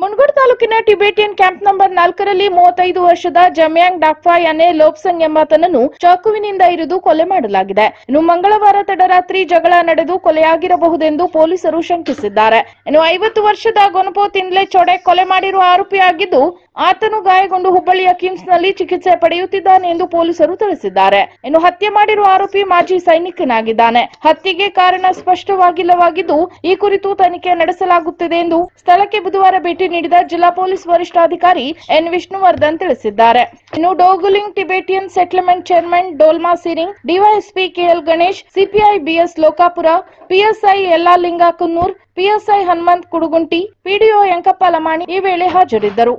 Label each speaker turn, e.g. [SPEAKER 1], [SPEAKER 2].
[SPEAKER 1] ಮುನ್ಗೋಡ್ ತಾಲೂಕಿನ Tibetan camp number ನಾಲ್ಕರಲ್ಲಿ ಮೂವತ್ತೈದು ವರ್ಷದ ಜಮ್ಯಾಂಗ್ ಡಾಕ್ಫಾಯ್ ಅನೆ ಲೋಪ್ಸಂಗ್ ಎಂಬಾತನನ್ನು ಚಾಕುವಿನಿಂದ ಇರಿದು ಕೊಲೆ ಮಾಡಲಾಗಿದೆ. ಇನ್ನು ಮಂಗಳವಾರ ತಡರಾತ್ರಿ ಜಗಳ ನಡೆದು ಕೊಲೆಯಾಗಿರಬಹುದೆಂದು ಪೊಲೀಸರು ಶಂಕಿಸಿದ್ದಾರೆ. ಇನ್ನು ಐವತ್ತು ವರ್ಷದ ಗೊನಪೋ ತಿನ್ಲೆ ಚೊಡೆ ಕೊಲೆ ಮಾಡಿರುವ ಆರೋಪಿಯಾಗಿದ್ದು ಆತನು ಗಾಯಗೊಂಡು ಹುಬ್ಬಳ್ಳಿಯ ಕಿಮ್ಸ್ನಲ್ಲಿ ಚಿಕಿತ್ಸೆ ಪಡೆಯುತ್ತಿದ್ದಾನೆ ಎಂದು ಪೊಲೀಸರು ತಿಳಿಸಿದ್ದಾರೆ. ಇನ್ನು ಹತ್ಯೆ ಮಾಡಿರುವ ಆರೋಪಿ ಮಾಜಿ ಸೈನಿಕನಾಗಿದ್ದಾನೆ. ಹತ್ಯೆಗೆ ಕಾರಣ ಸ್ಪಷ್ಟವಾಗಿಲ್ಲವಾಗಿದ್ದು, ಈ ಕುರಿತು ತನಿಖೆ ನಡೆಸಲಾಗುತ್ತಿದೆ ಎಂದು ಸ್ಥಳಕ್ಕೆ ಬುಧವಾರ ಭೇಟಿ ನೀಡಿದ ಜಿಲ್ಲಾ ಪೊಲೀಸ್ ವರಿಷ್ಠಾಧಿಕಾರಿ ಎನ್ ವಿಷ್ಣುವರ್ಧನ್ ತಿಳಿಸಿದ್ದಾರೆ. ಇನ್ನು Doeguling Tibetan settlement chairman Dolma Tsering, DYSP KL Ganesh, CPI BS Lokapur, PSI ಎಲ್ಲಾ ಕುನ್ನೂರ್ ಪಿಎಸ್ಐ ಹನುಮಂತ್ ಕುಡುಗುಂಟಿ, ಪಿಡಿಒ ಯಂಕಪ್ಪ ಲಮಾಣಿ ಈ ವೇಳೆ ಹಾಜರಿದ್ದರು.